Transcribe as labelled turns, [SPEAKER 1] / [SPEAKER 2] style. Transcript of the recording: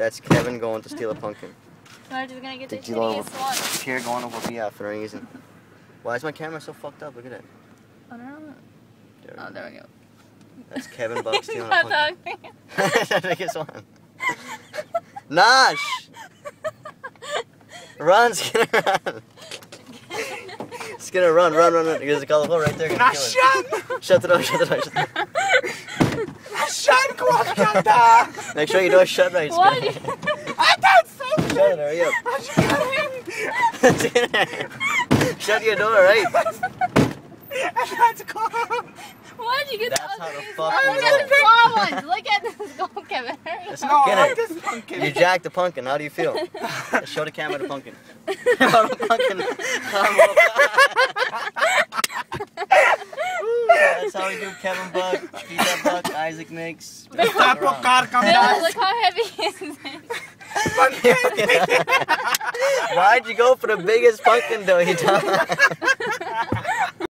[SPEAKER 1] That's Kevin going to steal a pumpkin.
[SPEAKER 2] We're just gonna get the
[SPEAKER 1] Did you love
[SPEAKER 2] shittiest.
[SPEAKER 1] Here going over BF for no reason. Why is my camera so fucked up? Look at it.
[SPEAKER 2] I don't know.
[SPEAKER 1] There
[SPEAKER 2] Oh, there we go.
[SPEAKER 1] That's Kevin Buck stealing a
[SPEAKER 2] Not
[SPEAKER 1] pumpkin.
[SPEAKER 2] talking.
[SPEAKER 1] That's the biggest one. Nash! Run, Skinner, run! Skinner, run, run, run, run. There's a colorful right there. gonna kill it. Shut the door, shut the door, shut the door. Make sure your door's shut right,
[SPEAKER 2] Why you-
[SPEAKER 3] I thought so!
[SPEAKER 1] Shut it, hurry up. Skinner. Shut your door, right?
[SPEAKER 3] Go!
[SPEAKER 2] Why'd you get
[SPEAKER 1] That's
[SPEAKER 2] the
[SPEAKER 1] how the fuck
[SPEAKER 2] look at the small ones. Look at this. Go, Kevin. Hurry
[SPEAKER 3] No,
[SPEAKER 1] get
[SPEAKER 3] I
[SPEAKER 1] it.
[SPEAKER 3] like this pumpkin.
[SPEAKER 1] You jacked the pumpkin. How do you feel? Show the camera the pumpkin. Show the pumpkin. Ooh, That's how we do Kevin Buck, Peter Buck, Isaac Mix.
[SPEAKER 3] Tapo car
[SPEAKER 2] Bill, look how heavy is it?
[SPEAKER 1] Why'd you go for the biggest pumpkin though, you dumb?